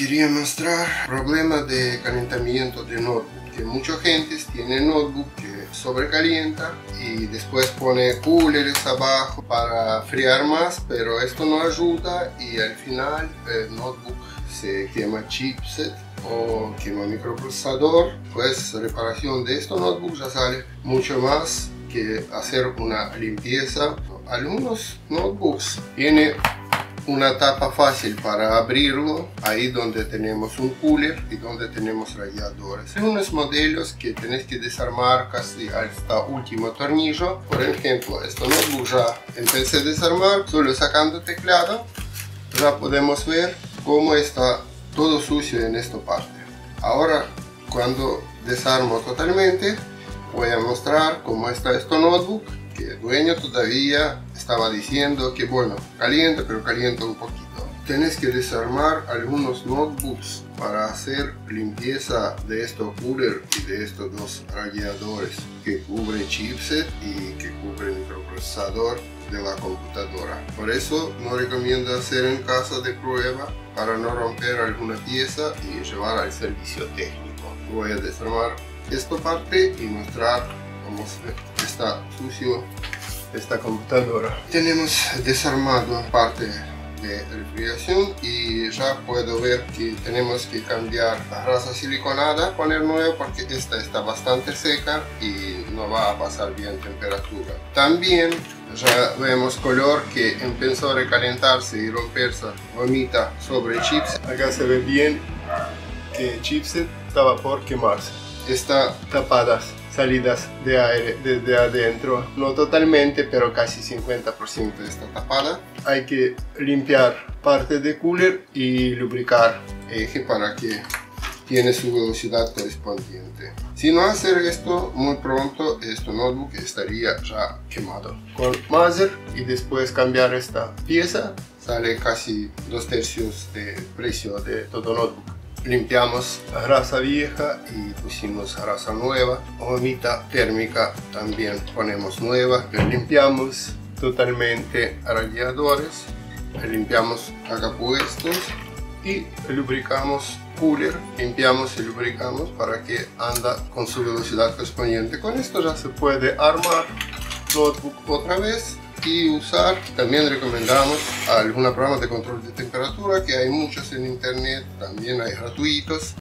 quería mostrar problema de calentamiento de notebook que mucha gente tiene notebook que sobrecalienta y después pone coolers abajo para friar más pero esto no ayuda y al final el notebook se quema chipset o quema microprocesador. Pues reparación de estos notebook ya sale mucho más que hacer una limpieza. Algunos notebooks tiene una tapa fácil para abrirlo, ahí donde tenemos un cooler y donde tenemos radiadores. Hay unos modelos que tenés que desarmar casi hasta último tornillo. Por ejemplo, esto no ya empecé a desarmar, solo sacando teclado, ya podemos ver cómo está todo sucio en esta parte. Ahora, cuando desarmo totalmente, voy a mostrar cómo está este notebook el dueño todavía estaba diciendo que bueno, caliente, pero calienta un poquito. Tienes que desarmar algunos notebooks para hacer limpieza de estos cooler y de estos dos radiadores que cubren chipset y que cubren el microprocesador de la computadora. Por eso no recomiendo hacer en casa de prueba para no romper alguna pieza y llevar al servicio técnico. Voy a desarmar esta parte y mostrar cómo está sucio esta computadora. Tenemos desarmado parte de refrigeración y ya puedo ver que tenemos que cambiar la raza siliconada, poner nueva porque esta está bastante seca y no va a pasar bien temperatura. También ya vemos color que empezó a recalentarse y romperse, vomita sobre chips. Acá se ve bien que el chipset estaba por quemarse. Está tapadas salidas de aire desde adentro, no totalmente, pero casi 50% está tapada. Hay que limpiar parte de cooler y lubricar eje para que tiene su velocidad correspondiente. Si no hacer esto, muy pronto este notebook estaría ya quemado. Con Mazer y después cambiar esta pieza, sale casi dos tercios de precio de todo notebook limpiamos grasa vieja y pusimos grasa nueva gomita térmica. También ponemos nueva limpiamos totalmente radiadores limpiamos acá puestos y lubricamos cooler. Limpiamos y lubricamos para que anda con su velocidad correspondiente. Con esto ya se puede armar notebook otra vez y usar. También recomendamos algunos programas de control de temperatura que hay muchos en internet, también hay gratuitos.